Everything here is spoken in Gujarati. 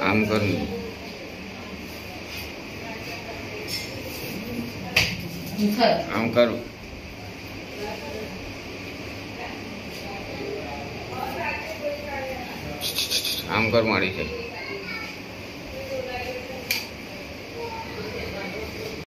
આમ કર. આમ કરું. આમ કર મારી છે.